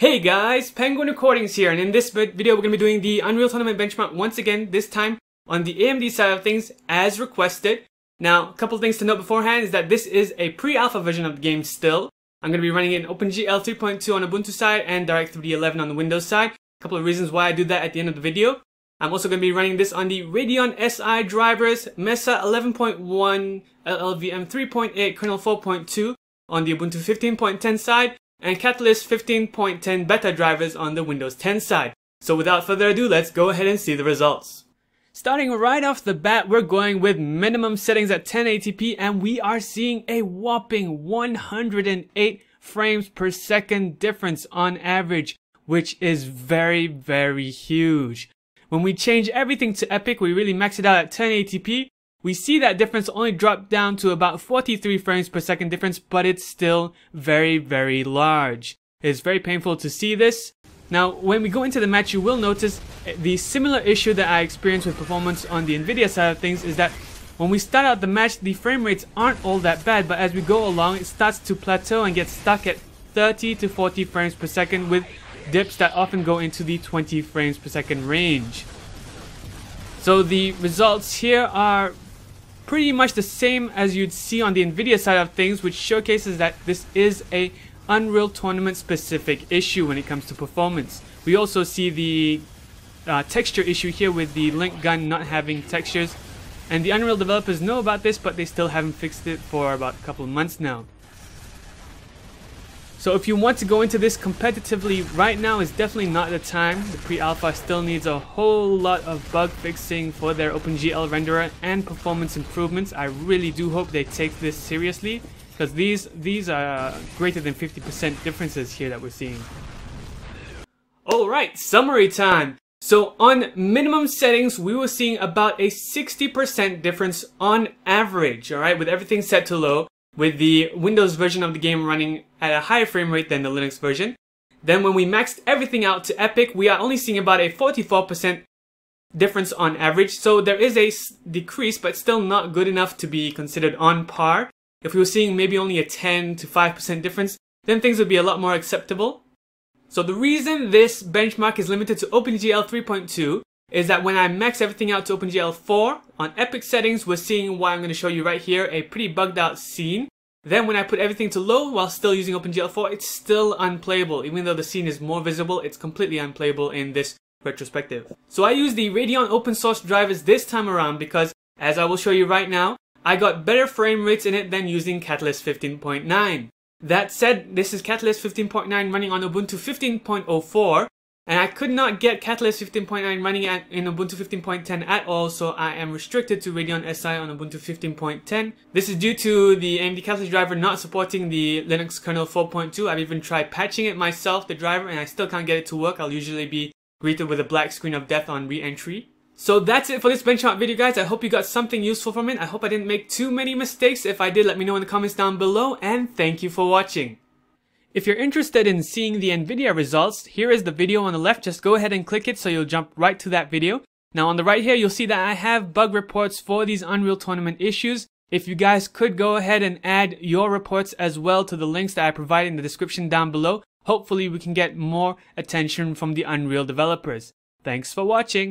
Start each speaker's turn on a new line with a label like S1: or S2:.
S1: Hey guys, Penguin Recordings here, and in this video we're going to be doing the Unreal Tournament benchmark once again, this time on the AMD side of things as requested. Now, a couple things to note beforehand is that this is a pre-alpha version of the game still. I'm going to be running it in OpenGL 3.2 on Ubuntu side and DirectX 11 on the Windows side. A couple of reasons why I do that at the end of the video. I'm also going to be running this on the Radeon SI drivers, Mesa 11.1, LLVM 3.8, kernel 4.2 on the Ubuntu 15.10 side, and Catalyst 15.10 beta drivers on the Windows 10 side. So without further ado, let's go ahead and see the results. Starting right off the bat, we're going with minimum settings at 1080p and we are seeing a whopping 108 frames per second difference on average, which is very, very huge. When we change everything to Epic, we really max it out at 1080p, we see that difference only drop down to about 43 frames per second difference, but it's still very, very large. It's very painful to see this. Now, when we go into the match, you will notice the similar issue that I experienced with performance on the Nvidia side of things is that when we start out the match, the frame rates aren't all that bad, but as we go along, it starts to plateau and get stuck at 30 to 40 frames per second with dips that often go into the 20 frames per second range. So the results here are pretty much the same as you'd see on the Nvidia side of things, which showcases that this is a Unreal Tournament specific issue when it comes to performance. We also see the uh, texture issue here with the link gun not having textures. And the Unreal developers know about this, but they still haven't fixed it for about a couple of months now. So if you want to go into this competitively right now is definitely not the time. The pre-alpha still needs a whole lot of bug fixing for their OpenGL renderer and performance improvements. I really do hope they take this seriously because these these are greater than 50% differences here that we're seeing. Alright, summary time. So on minimum settings, we were seeing about a 60% difference on average, alright, with everything set to low with the Windows version of the game running at a higher frame rate than the Linux version. Then when we maxed everything out to Epic, we are only seeing about a 44% difference on average. So there is a decrease, but still not good enough to be considered on par. If we were seeing maybe only a 10 to 5% difference, then things would be a lot more acceptable. So the reason this benchmark is limited to OpenGL 3.2 is that when I max everything out to OpenGL 4, on Epic settings, we're seeing what I'm going to show you right here, a pretty bugged out scene. Then when I put everything to low while still using OpenGL 4, it's still unplayable. Even though the scene is more visible, it's completely unplayable in this retrospective. So I use the Radeon open source drivers this time around because, as I will show you right now, I got better frame rates in it than using Catalyst 15.9. That said, this is Catalyst 15.9 running on Ubuntu 15.04, and I could not get Catalyst 15.9 running at, in Ubuntu 15.10 at all, so I am restricted to Radeon SI on Ubuntu 15.10. This is due to the AMD Catalyst driver not supporting the Linux kernel 4.2. I've even tried patching it myself, the driver, and I still can't get it to work. I'll usually be greeted with a black screen of death on re-entry. So that's it for this benchmark video guys. I hope you got something useful from it. I hope I didn't make too many mistakes. If I did, let me know in the comments down below, and thank you for watching. If you're interested in seeing the NVIDIA results, here is the video on the left. Just go ahead and click it so you'll jump right to that video. Now on the right here, you'll see that I have bug reports for these Unreal Tournament issues. If you guys could go ahead and add your reports as well to the links that I provide in the description down below, hopefully we can get more attention from the Unreal developers. Thanks for watching.